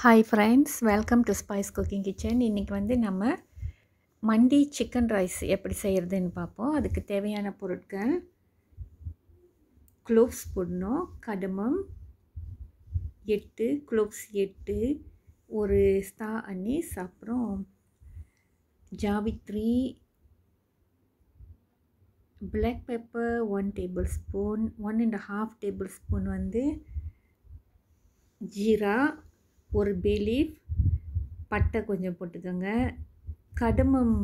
Hi friends welcome to spice cooking kitchen இன்றைக்கி வந்து நம்ம மண்டி சிக்கன் ரைஸ் எப்படி செய்கிறதுன்னு பார்ப்போம். அதுக்கு தேவையான பொருட்கள் க்ளோவ்ஸ் போடணும். கடுமம் எட்டு க்ளோவ்ஸ் எட்டு ஒரு ஸ்தா அன்னீஸ் அப்புறம் javitri black pepper one tablespoon one and half tablespoon வந்து ஜீரா ஒரு பேலீஃப் பட்டை கொஞ்சம் போட்டுக்கோங்க. கடுமம்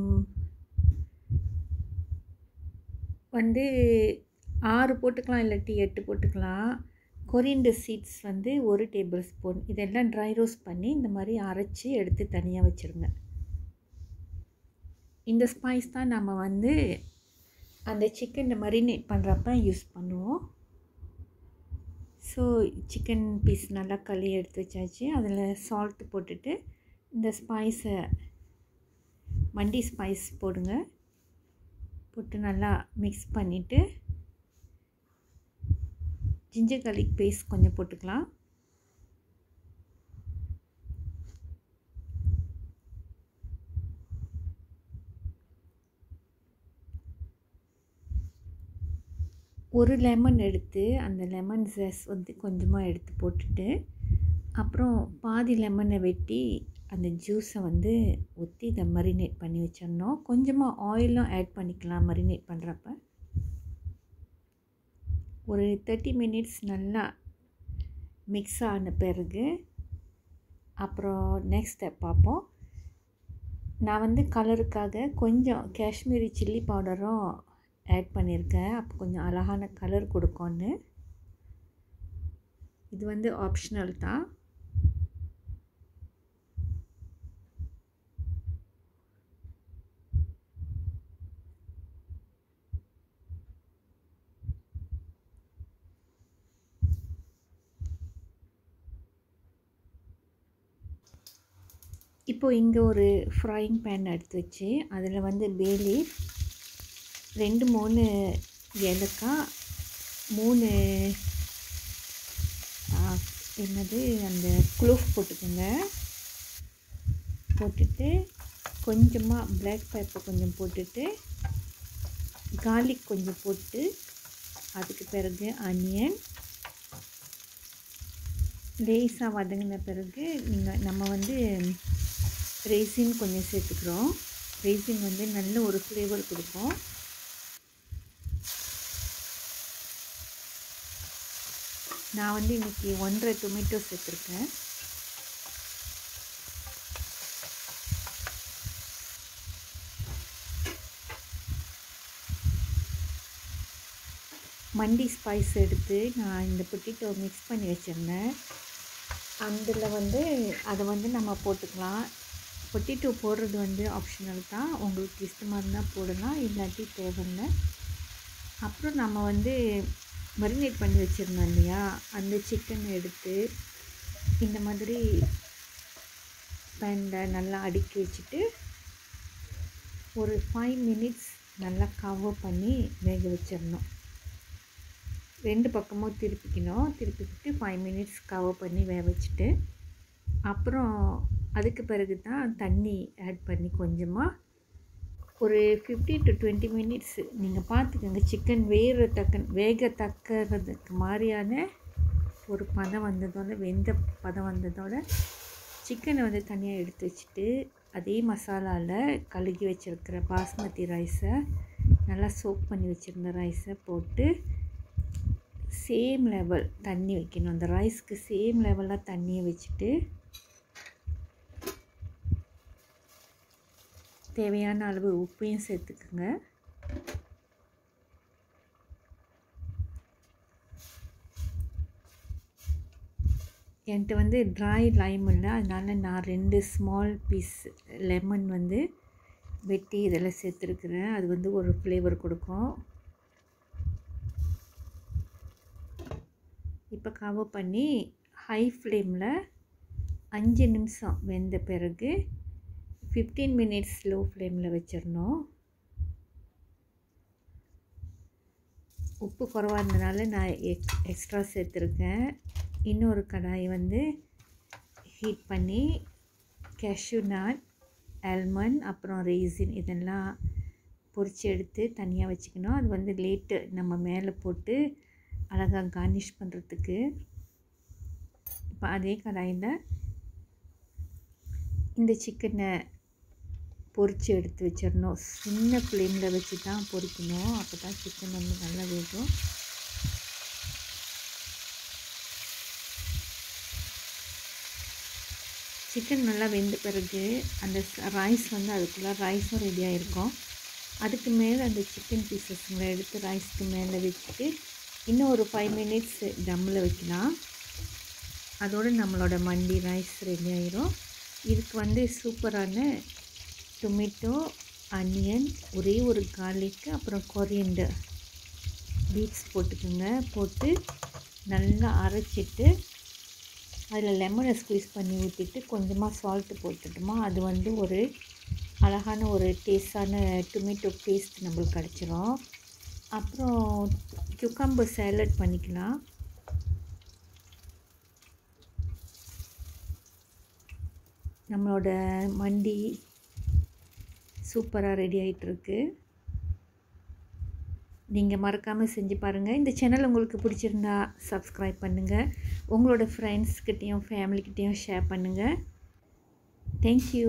வந்து ஆறு போட்டுக்கலாம் இல்லாட்டி எட்டு போட்டுக்கலாம். கொரியண்டர் சீட்ஸ் வந்து ஒரு டேபிள் ஸ்பூன் இதெல்லாம் ட்ரை ரோஸ்ட் பண்ணி இந்த மாதிரி அரைச்சி எடுத்து தனியாக வச்சுருங்க. இந்த ஸ்பைஸ் தான் நம்ம வந்து அந்த சிக்கனை மரினேட் பண்ணுறப்ப யூஸ் பண்ணுவோம். ஸோ சிக்கன் பீஸ் நல்லா களி எடுத்து வச்சாச்சு. அதில் சால்ட் போட்டுட்டு இந்த ஸ்பைஸை மண்டி ஸ்பைஸ் போடுங்க. போட்டு நல்லா மிக்ஸ் பண்ணிவிட்டு ஜிஞ்சர் கார்லிக் பேஸ்ட் கொஞ்சம் போட்டுக்கலாம். ஒரு லெமன் எடுத்து அந்த லெமன் ஜஸ் வந்து கொஞ்சமாக எடுத்து போட்டுட்டு அப்புறம் பாதி லெமனை வெட்டி அந்த ஜூஸை வந்து ஊற்றி இதை மரினேட் பண்ணி வச்சிடணும். கொஞ்சமாக ஆயிலும் ஆட் பண்ணிக்கலாம் மரினேட் பண்ணுறப்ப ஒரு தேர்ட்டி மினிட்ஸ் நல்லா மிக்ஸ் ஆன பிறகு அப்புறம் நெக்ஸ்ட் ஸ்டெப் பார்ப்போம். நான் வந்து கலருக்காக கொஞ்சம் காஷ்மீரி சில்லி பவுடரும் ஆட் பண்ணியிருக்கேன் அப்போ கொஞ்சம் அழகான கலர் கொடுக்கும்னு. இது வந்து ஆப்ஷனல் தான். இப்போ இங்கே ஒரு ஃப்ரைங் பேன் எடுத்து வச்சு அதில் வந்து பேலி ரெண்டு மூணு ஏலக்காய் மூணு என்னது அந்த குளோஃப் போட்டுக்கோங்க. போட்டுட்டு கொஞ்சமாக பிளாக் பேப்பர் கொஞ்சம் போட்டுட்டு கார்லிக் கொஞ்சம் போட்டு அதுக்கு பிறகு ஆனியன் லேஸாக வதங்கின பிறகு நீங்கள் நம்ம வந்து ரேசின் கொஞ்சம் சேர்த்துக்கிறோம். ரேசின் வந்து நல்ல ஒரு ஃப்ளேவர் கொடுக்கும். நான் வந்து இன்றைக்கி ஒன்றரை டொமேட்டோ சேர்த்துருக்கேன். மண்டி ஸ்பைஸ் எடுத்து நான் இந்த பொட்டிட்டோ மிக்ஸ் பண்ணி வச்சுருந்தேன். அதில் வந்து அதை வந்து நம்ம போட்டுக்கலாம். பொட்டிட்டோ போடுறது வந்து ஆப்ஷனல் தான். உங்களுக்கு இஷ்டமாக இருந்தால் போடலாம் இல்லாட்டி தேவையில்லை. அப்புறம் நம்ம வந்து மரினேட் பண்ணி வச்சுருந்தோம் இல்லையா? அந்த சிக்கன் எடுத்து இந்த மாதிரி பேனில் நல்லா அடுக்கி வச்சுட்டு ஒரு ஃபைவ் மினிட்ஸ் நல்லா கவர் பண்ணி வேக வச்சிடணும். ரெண்டு பக்கமும் திருப்பிக்கணும். திருப்பிக்கிட்டு ஃபைவ் மினிட்ஸ் கவர் பண்ணி வேக வச்சுட்டு அப்புறம் அதுக்கு பிறகு தான் தண்ணி ஆட் பண்ணி கொஞ்சமாக ஒரு ஃபிஃப்டி டு டுவெண்ட்டி மினிட்ஸ் நீங்கள் பார்த்துக்கோங்க சிக்கன் வேறு தக்கன் வேக வேகத்தக்கிறதுக்கு மாதிரியான ஒரு பதம் வந்ததோட வெந்த பதம் வந்ததோட சிக்கனை வந்து தனியாக எடுத்து வச்சுட்டு அதே மசாலாவில் கழுகி வச்சுருக்கிற பாஸ்மதி ரைஸை நல்லா சோக் பண்ணி வச்சுருந்த ரைஸை போட்டு சேம் லெவல் தண்ணி வைக்கணும். அந்த ரைஸ்க்கு சேம் லெவலாக தண்ணியை வச்சுட்டு தேவையான அளவு உப்பையும் சேர்த்துக்குங்க. என்கிட்ட வந்து ட்ரை லைம் இல்லை அதனால் நான் ரெண்டு ஸ்மால் பீஸ் லெமன் வந்து வெட்டி இதெல்லாம் சேர்த்துருக்குறேன். அது வந்து ஒரு ஃப்ளேவர் கொடுக்கும். இப்போ கவர் பண்ணி ஹை ஃப்ளேமில் அஞ்சு நிமிஷம் வெந்த பிறகு ஃபிஃப்டீன் மினிட்ஸ் ஸ்லோ ஃப்ளேமில் வச்சிடணும். உப்பு குறவாக இருந்தனால நான் எக் எக்ஸ்ட்ரா சேர்த்துருக்கேன். இன்னொரு கடாய் வந்து ஹீட் பண்ணி கேஷ்யூ நட் ஆல்மண்ட் அப்புறம் ரெய்சின் இதெல்லாம் பொரித்து எடுத்து தனியாக வச்சுக்கணும். அது வந்து லேட்டு நம்ம மேலே போட்டு அழகாக கார்னிஷ் பண்ணுறதுக்கு இப்போ அதே கடாயில் இந்த சிக்கனை பொரித்து எடுத்து வச்சிடணும். சின்ன ஃப்ளேமில் வச்சு தான் பொரிக்கணும். அப்போ தான் சிக்கன் வந்து நல்லா வேகும். சிக்கன் நல்லா வெந்த பிறகு அந்த ரைஸ் வந்து அதுக்குள்ளே ரைஸும் ரெடியாக இருக்கும் அதுக்கு மேலே அந்த சிக்கன் பீசஸ்ங்களை எடுத்து ரைஸ்க்கு மேலே வச்சுட்டு இன்னும் ஒரு ஃபைவ் மினிட்ஸ் டம்மில் வைக்கலாம். அதோடு நம்மளோட மண்டி ரைஸ் ரெடி ஆயிரும். இதுக்கு வந்து சூப்பரான டொமேட்டோ அனியன் ஒரே ஒரு கார்லிக்கு அப்புறம் கொரியண்டர் பீட்ஸ் போட்டுக்கோங்க. போட்டு நல்லா அரைச்சிட்டு அதில் லெமனை ஸ்குவீஸ் பண்ணி ஊற்றிட்டு கொஞ்சமாக சால்ட்டு போட்டுட்டோமா அது வந்து ஒரு அழகான ஒரு டேஸ்டான டொமேட்டோ பேஸ்ட் நம்மளுக்கு கிடச்சிரும். அப்புறம் குக்கம்பர் சேலட் பண்ணிக்கலாம். நம்மளோட மண்டி சூப்பராக ரெடி ஆகிட்டுருக்கு நீங்கள் மறக்காமல் செஞ்சு பாருங்கள் இந்த சேனல் உங்களுக்கு பிடிச்சிருந்தா சப்ஸ்கிரைப் பண்ணுங்கள் உங்களோட ஃப்ரெண்ட்ஸ்கிட்டேயும் ஃபேமிலிக்கிட்டேயும் ஷேர் பண்ணுங்கள் தேங்க்யூ